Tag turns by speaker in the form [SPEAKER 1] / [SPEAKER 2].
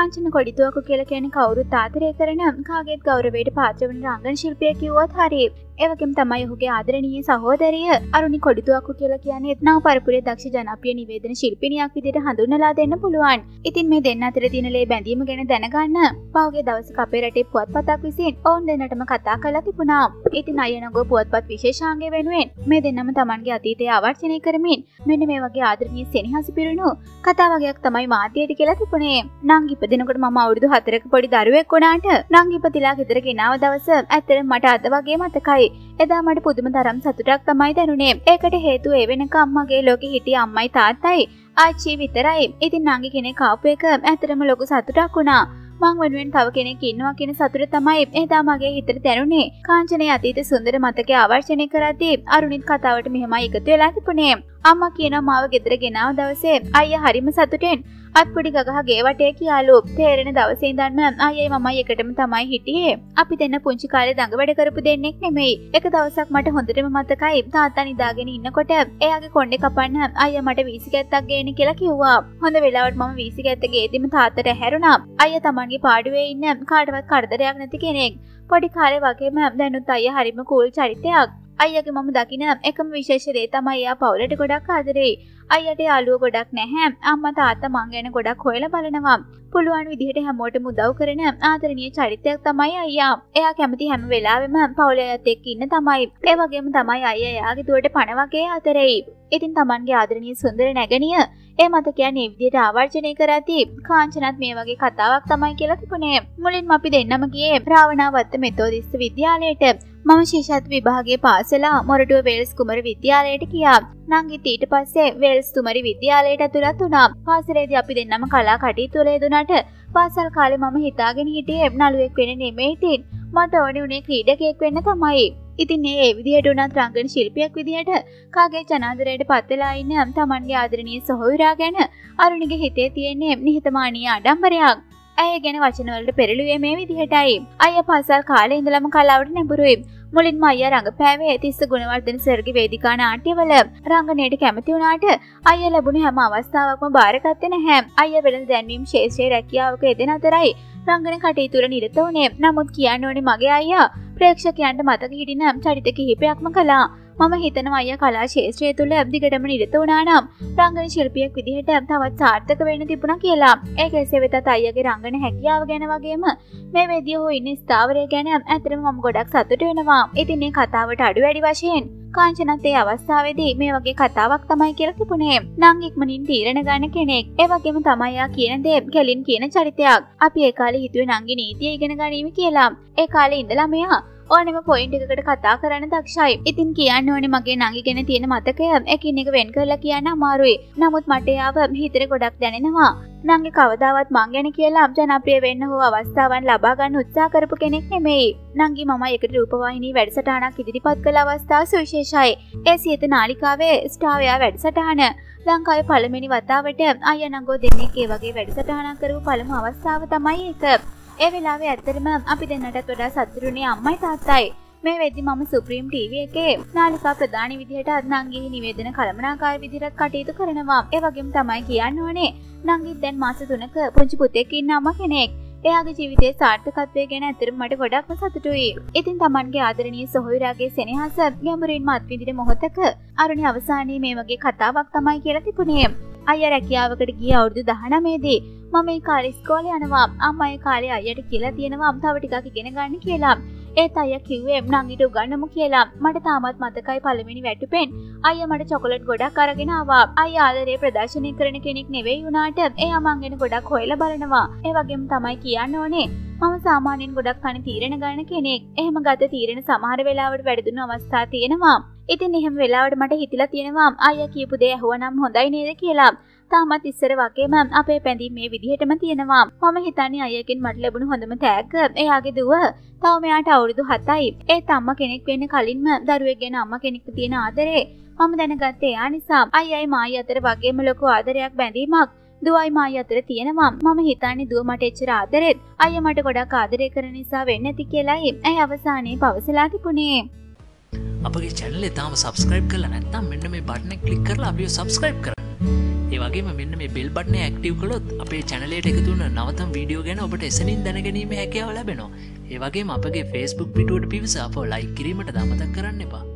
[SPEAKER 1] කාංචන කොඩිතුවකු කියල කියන කවුරු තාතරය කරන කාගෙත් ගෞරවයට පාත්‍රවන රංගන ශිල්පය කිව්වොත් හරි. ඒවකෙම තමයි ඔහුගේ ආදරණීය සහෝදරිය අරුණි කොඩිතුවක්කු කියලා කියන්නේ එත්නාව පරපුරේ දක්ෂ ජනප්‍රිය නිවේදන ශිල්පිනියක් විදිහට හඳුන්වලා දෙන්න පුළුවන්. ඉතින් මේ දෙන්න අතර තියෙන ලේ බැඳීම ගැන දැනගන්න පහුගේ දවසක අපේ රටේ පුවත්පතක් විසින් ඔවුන් දෙන්නටම කතා කරලා තිබුණා. ඉතින් අයනගෝ පුවත්පත් විශේෂාංගය වෙනුවෙන් මේ දෙන්නම තමන්ගේ අතීතය ආවර්ජනය කරමින් මෙන්න මේ වගේ ආදරණීය සෙනෙහස පිරුණු කතා වගේක් තමයි මාධ්‍යයට කියලා තිබුණේ. නංගි ඉපදෙනකොට මම අවුරුදු 4ක පොඩි දරුවෙක් වුණාට නංගි ඉපදිලා ගෙදර ගෙනාව දවස ඇත්තටම මට අද වගේ මතකයි. එදා මට පුදුම තරම් සතුටක් තමයි දැනුනේ. ඒකට හේතුව ඒ වෙනක අම්මගේ ලෝකෙ හිටිය අම්මයි තාත්තයි ආච්චි විතරයි. ඉතින් නංගි කෙනෙක් ආපු එක ඇත්තටම ලොකු සතුටක් වුණා. මං වෙනුවෙන් තව කෙනෙක් ඉන්නවා කියන සතුට තමයි එදා මගේ හිතට දැනුනේ. කාංචනයේ අතීත සුන්දර මතකය ආවර්ජනය කරද්දී අරුණිත් කතාවට මෙහෙමයි එකතු වෙලා තිබුණේ. අම්මා කියනවා මාව ගෙදර ගෙනාව දවසේ අයියා හරිම සතුටෙන් අත්පුඩි ගගහ ගේවටේ කියාලු තේරෙන දවසේ දන්න අයයි මමයි එකටම තමයි හිටියේ. අපි දෙන්න පුංචි කාලේ දඟ වැඩ කරපු දෙන්නෙක් නෙමෙයි. එක දවසක් මට හොඳටම මතකයි තාත්තා නිදාගෙන ඉන්නකොට එයාගේ කොණ්ඩේ කපන්න අයියා මට වීසිකැත්තක් ගේන්න කියලා කිව්වා. හොඳ වෙලාවට මම වීසිකැත්ත ගේදිම තාත්තට හැරුණා අයියා තමන්ගේ පාඩුවේ ඉන්න කාටවත් කරදරයක් නැති කෙනෙක්. පොඩි කාලේ වගේම දැනුත් අයියා හරිම කූල් චරිතයක්. අයියගේ මම දකින එකම විශේෂදේ තමයි එයා පවුලට ගොඩක් ආදරේ. අයියට යාලුව ගොඩක් නැහැ. අම්ම තාත්ත මං ගැන ගොඩක් හොයල බලනවා. පුළුවන් විදිහට හැමෝට මුදව් කරන ආදරණීය චරිතයක් තමයි අයියා. එයා කැමති හැම වෙලාවෙම පවුලයත් එක්ක ඉන්න තමයි. ඒ වගේම තමයි අයියා එයාගේ දුවට පණ වගේ අතරෙයි ඉතින් තමන්ගේ ආදරණීය සුන්දර නැගණිය ඒ මතකයන් ඒ විදිහට ආවර්ජනය කරද්දී කාංචනත් මේ වගේ කතාවක් තමයි කියලා තිබුණේ. මුලින්ම අපි දෙන්නම ගියේ රාවණාවත්ත මෙතෝදිස්ස විද්‍යාලයට. මම ශේෂත් විභාගේ පාසලා මොරටුව වෙල්ස් කුමර විද්‍යාලයට කියා නංගිත් ඊට පස්සේ වෙල්ස් තුමරි විද්‍යාලයට ඇතුළත් වුණා. පාසලේදී අපි දෙන්නම කලා කටයුතු ලේදුනට පාසල් කාලේ මම හිතාගෙන හිටියේ නළුවෙක් වෙන නෙමෙයි ඉතින්. මට ඕනේ උනේ ක්‍රීඩකයෙක් වෙන්න තමයි. ඉතින් ඒ ඒ විදිහට උනත් රංගන ශිල්පියෙක් විදිහට කාගේ ජනාදරයට පත් වෙලා ඉන්න තමන්ගේ ආදරණීය සොහොයුරා ගැන අරුණිගේ හිතේ තියෙන්නේ නිහතමානීය ආඩම්බරයක්. ඇය ගැන වචනවලට පෙරළුවේ මේ විදිහටයි. අය පසල් කාලේ ඉඳලම කලාවට නැඹුරුයි. මුලින්ම අය රඟපෑවේ තිස්ස ගුණවර්ධන සර්ගි වේදිකා නාට්‍යවල රංගනයට කැමති වුණාට අය ලැබුණ හැම අවස්ථාවක්ම බාරගත්තේ නැහැ. අය වෙළඳ දැන්වීම් ශේෂ්ත්‍රයේ රැකියාවක යෙදෙන අතරයි රංගන කටයුතුර නිරත වුණේ. නමුත් කියන්න ඕනේ මගේ අයියා ප්‍රේක්ෂකයන්ට මතක හිටින චරිත කිහිපයක්ම කළා. මම හිතනවා අය කලා ශේත්‍රය තුළ ඇබ්දිගටම නිරත වුණානම් රංගන ශිල්පියක් විදිහට තවත් සාර්ථක වෙන්න තිබුණ කියලා. ඒ එසේ වෙතත් අයගේ රංගන හැකියාව ගැන වගේම මේ වෙදිය හෝ ඉන්න ස්ථාවරය ගැන ඇතරම මම ගොඩක් සතුට වෙනවා. ඉතින්නේ කතාවට අඩු වැඩි වශයෙන් කාංචනත්තේ අවස්ථාවේදී මේ වගේ කතාවක් තමයි කියලා තිබුණේ. නං ඉක්මනින් තීරණ ගන්න කෙනෙක්. ඒ වගේම තමයියා කියන දේ කෙලින් කියන චරිතයක්. අපි ඒ කාලේ හිතුවේ නංගි නීතිය ඉගෙන ගැනීම කියලා. ඒ කාලේ ඉඳලා මෙයා ඕනෙම පොයින්ට එකකට කතා කරන්න දක්ෂයි. ඉතින් කියන්න ඕනෙ මගේ නඟිගෙන තියෙන මතකය එකින් එක වෙන් කරලා කියන්න අමාරුයි. නමුත් මටයාව හිතර ගොඩක් දැනෙනවා. නංගේ කවදාවත් මං ගැන කියලා ජනප්‍රිය වෙන්න හෝ අවස්ථාවන් ලබාගන්න උත්සා කරපු කෙනෙක් නෙමෙයි. නංගි මම එකට රූපවාහිනී වැඩසටානක් ඉදිරිපත් කළ අවස්ථාව සුවිශේෂයි. ඒ සියත නාලිකාවේ ස්ටාවයා වැඩසටාන ලංකාවේ පළමිනි වතාවට අය නංගෝ දෙන්නෙක් ඒ වගේ වැඩසටානක් කරපු පළමු අවස්ථාව තමයි එක ඒ වෙලාවේ ඇත්තටම අපි දෙන්නටත් වඩා සතුරුනේ අම්මයි තාත්තයි. මේ වෙද්දි මම සුප්‍රීම් ටීවී එකේ නාලිකා ප්‍රධානි විදිහට නංගිහි නිවේදන කළමනාකාර විදිහට කටයුතු කරනවා. ඒ වගේම තමයි කියන්න ඕනේ නංගිත් දැන් මාස 3ක පුංචි පුතෙක් ඉන්න අම්මා කෙනෙක්. එයාගේ ජීවිතයේ සාර්ථකත්වය ගැන ඇතරම මට ගොඩක්ම සතුටුයි. ඉතින් තමන්ගේ ආදරණීය සොහොයුරාගේ සෙනෙහස ගැඹුරින්ම අත්විඳින මොහොතක අරුණි අවසානයේ මේ වගේ කතාවක් තමයි කියලා තිබුණේ. අයියා රැකියාවකට ගිය අවුරුදු 19දී මම මේ කාලේ ඉස්කෝලේ යනවා. අම්මා ඒ කාලේ අයියට කියලා තියෙනවා තව ටිකක් ඉගෙන ගන්න කියලා. ඒත් අය කිව්වේ නම් ඊට උගන්නමු කියලා. මට තාමත් මතකයි පළවෙනි වැටුපෙන් අයියා මට චොකලට් ගොඩක් අරගෙන ආවා. අයියා ආදරේ ප්‍රදර්ශනය කරන කෙනෙක් නෙවෙයි වුණාට එයා මං ගැන ගොඩක් හොයලා බලනවා. ඒ වගේම තමයි කියන්න ඕනේ. මම සාමාන්‍යයෙන් ගොඩක් කන තීරණ ගන්න කෙනෙක්. එහෙම ගත තීරණ සමහර වෙලාවට වැඩදුණු අවස්ථා තියෙනවා. ඉතින් එහෙම වෙලාවට මට හිතිලා තියෙනවා අයියා කියපු දේ ඇහුවනම් හොඳයි නේද කියලා. තාමත් ඉස්සර වගේම අපේ පැඳීම් මේ විදිහටම තියෙනවා. මම හිතන්නේ අයගෙන් මට ලැබුණු හොඳම තෑග්ග එයාගේ දුව තව මෙයාට අවුරුදු 7යි. ඒත් අම්මා කෙනෙක් වෙන්න කලින්ම දරුවෙක් ගැන අම්මා කෙනෙක්ට තියෙන ආදරේ මම දැනගත්තේ එයා නිසා. අයියයි මායි අතර වගේම ලොකු ආදරයක් බැඳීමක් දුවයි මායි අතර තියෙනවා. මම හිතන්නේ දුව මට එච්චර ආදරෙත් අයියා මට ගොඩක් ආදරය කරන නිසා වෙන්න ඇති කියලායි ඇයි අවසානයේ පවසලා තිබුණේ.
[SPEAKER 2] අපගේ චැනල තාම සබස්ක්‍රයිබ් කල නැත්තම් මෙන්න මේ බට්න කලික් කරලා අපිය සබස්ක්‍රයිබ් කරන්න ඒවගේ මෙන්න මේ බෙල් බට්න ඇක්ටව කළොත් අපේ චැනලට එකතුන නවතම් වීඩියෝ ගැන ඔබට එසනින් දැනගැනීම හැකයාව ලැබෙනවා. ඒවගේ අපගේ ෆස්බුක් පිටුවට පිවිස අප ලයි කිරීමට දමතක් කරන්න එපා.